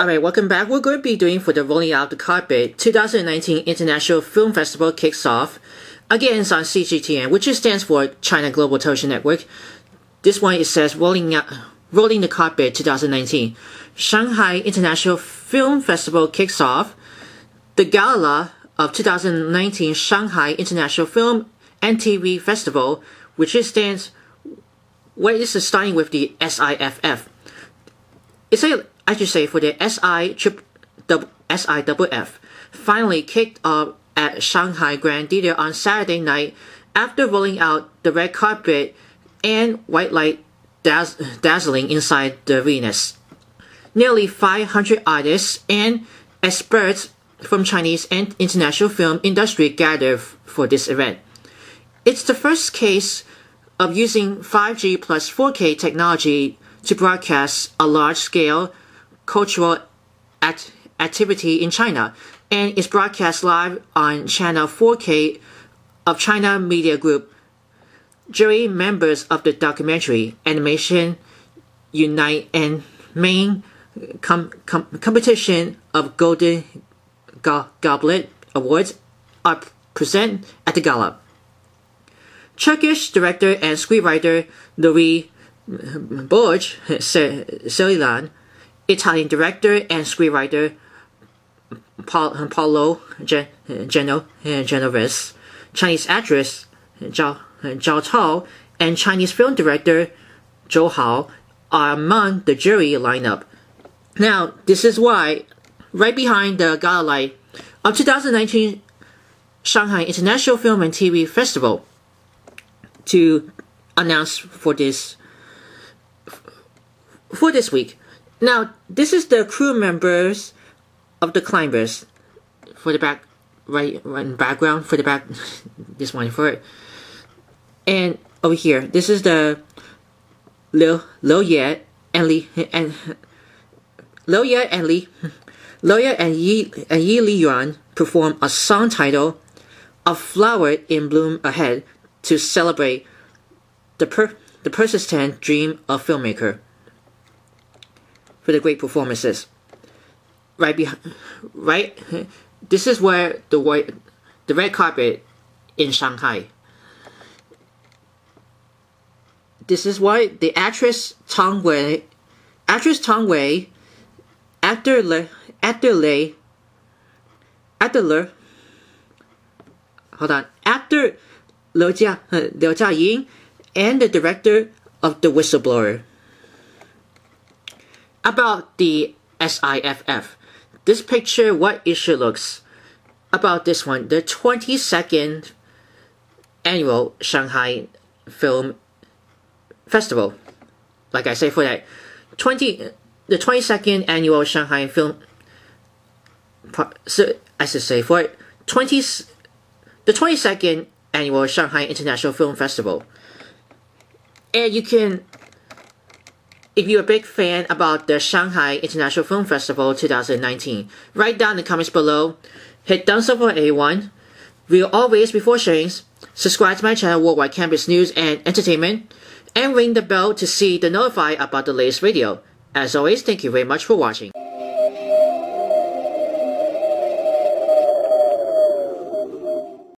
Alright, welcome back. We're going to be doing for the Rolling Out the Carpet 2019 International Film Festival kicks off. Again, it's on CGTN, which stands for China Global Television Network. This one it says Rolling Out, Rolling the Carpet 2019. Shanghai International Film Festival kicks off. The gala of 2019 Shanghai International Film and TV Festival, which stands, what is starting with the SIFF. It's a I should say for the SI trip, SIFF finally kicked off at Shanghai Grand Theater on Saturday night after rolling out the red carpet and white light dazz dazzling inside the arenas. Nearly 500 artists and experts from Chinese and international film industry gathered for this event. It's the first case of using 5G plus 4K technology to broadcast a large-scale cultural act activity in China and is broadcast live on channel 4K of China Media Group. Jury members of the documentary Animation Unite and main com com competition of Golden Go Goblet Awards are present at the gala. Turkish director and screenwriter Louis Borg Ceylan Italian director and screenwriter Paolo uh, Gen uh, Geno uh, Genovese, Chinese actress Zhao, Zhao Tao, and Chinese film director Zhou Hao are among the jury lineup. Now, this is why, right behind the gala light of 2019 Shanghai International Film and TV Festival, to announce for this for this week. Now, this is the crew members of the climbers for the back, right, right background for the back, this one for it. And over here, this is the Liu, Liu Ye and Li, and Liu Ye and Li, Liu Ye and Yi, and Yi Li Yuan perform a song titled A Flower in Bloom Ahead to celebrate the, per, the persistent dream of filmmaker for the great performances. Right behind, right, this is where the white, the red carpet in Shanghai. This is why the actress Tang Wei, actress Tang Wei, actor Le, actor Lei, actor Le, hold on, actor Liu Jia, Liu Jiaying, and the director of The Whistleblower about the SIFF. This picture, what issue looks about this one, the 22nd annual Shanghai Film Festival. Like I say, for that 20, the 22nd annual Shanghai Film, so I should say for it, 20, the 22nd annual Shanghai International Film Festival. And you can if you're a big fan about the Shanghai International Film Festival 2019, write down in the comments below. Hit thumbs up for A1. We'll always, before sharing, subscribe to my channel Worldwide Campus News and Entertainment, and ring the bell to see the notify about the latest video. As always, thank you very much for watching.